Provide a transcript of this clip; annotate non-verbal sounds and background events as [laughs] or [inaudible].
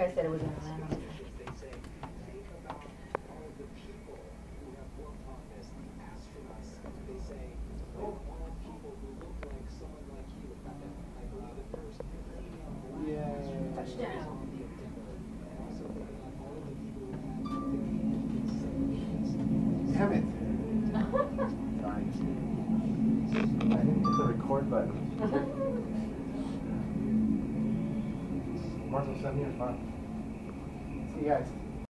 I said, it was in Atlanta. Touchdown. Damn it. [laughs] I didn't hit the record button. [laughs] Marshall, send me a file. See you guys.